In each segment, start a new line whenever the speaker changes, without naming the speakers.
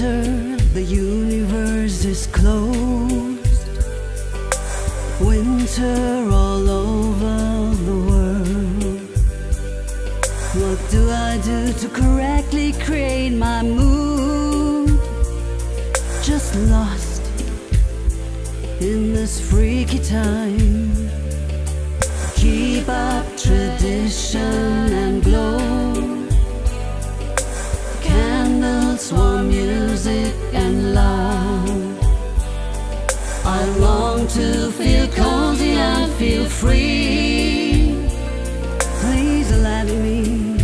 enter, the universe is closed. Winter all over the world. What do I do to correctly create my mood? Just lost in this freaky time. To feel cozy and feel free. Please let me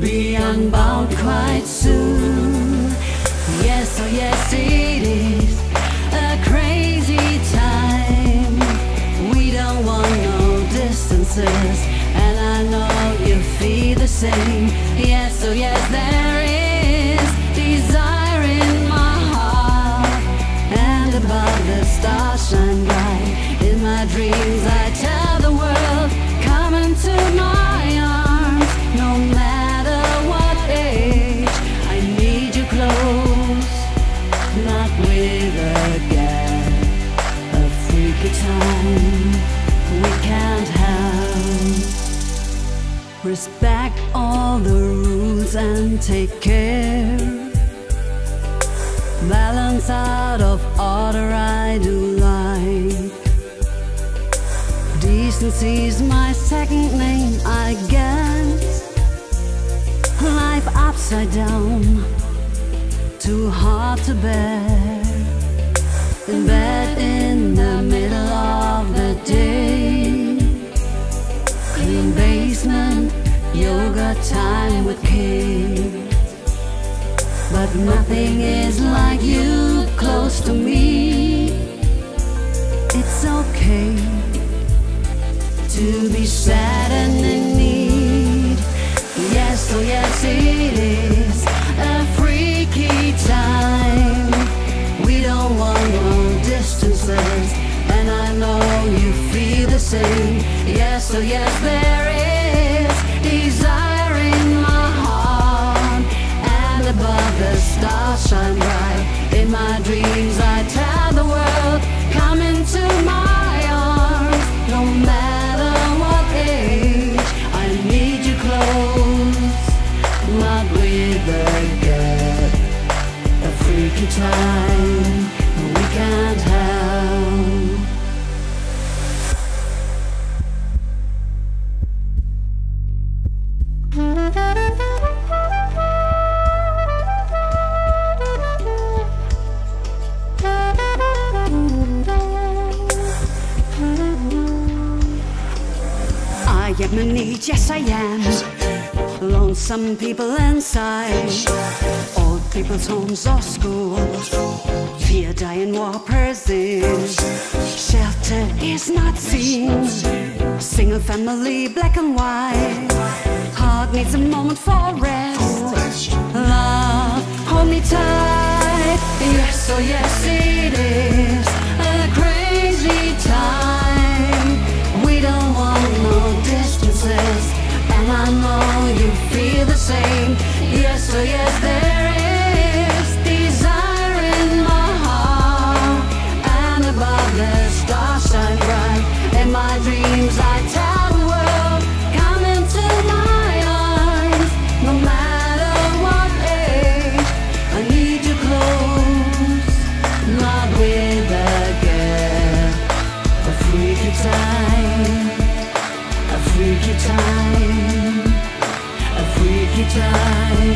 be unbound quite soon. Yes, oh yes, it is a crazy time. We don't want no distances, and I know you feel the same. Respect all the rules and take care. Balance out of order, I do like. Decency's my second name, I guess. Life upside down, too hard to bear. In bed in the middle of the day. With kids. But nothing is like you close to me. It's okay to be sad and in need. Yes, oh yes, it is a freaky time. We don't want no distances, and I know you feel the same. Yes, oh yes, there is In my dreams, I tell the world, come into my arms, no matter what age. I need you close, time we can't have. I am in need, yes I am. Lonesome people inside. Old people's homes or schools. Fear dying war prisons. Shelter is not seen. Single family, black and white. Heart needs a moment for rest. Love, hold me tight. Yes, oh yes, it is you feel the same. Yes, oh yes, there is desire in my heart, and above the stars shine bright. My dreams, I time.